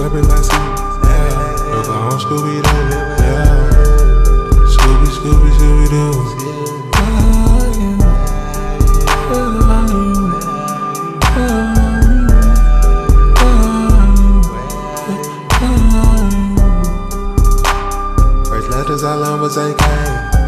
like Scooby. Yeah. Look Scooby Doo. Yeah. Scooby, Scooby, Scooby Doo. First letters I learned was AK.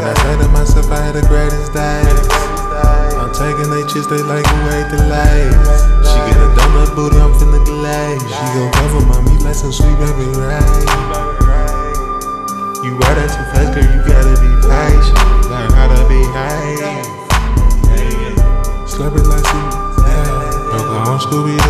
When I said to myself I had the greatest day. I'm taking they chicks, they like who ate the lace. She get a donut booty, I'm finna glaze. She gon' cover my meat like some Sweet Baby Ray's. You ride that too fast, girl, you gotta be patient. Learn how to behave. Slurp it like Scooby, yeah. Broke on Scooby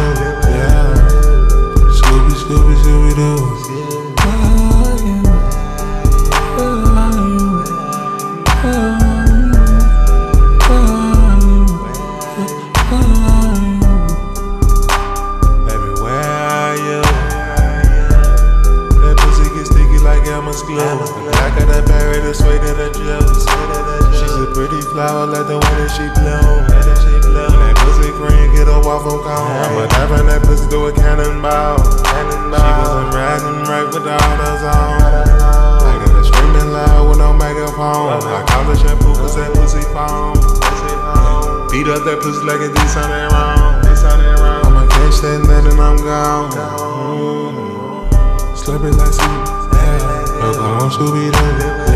The of the the the juice. She's a pretty flower, like the way that she bloom. When that pussy green, get a waffle cone. I'ma dive in that pussy do a cannonball. She wasn't riding right with all those on. Beat up that pussy like it did something wrong. I'ma catch that nut and I'm gone. Slurp it like Scooby, yeah. On Scooby Doo, yeah. Scooby,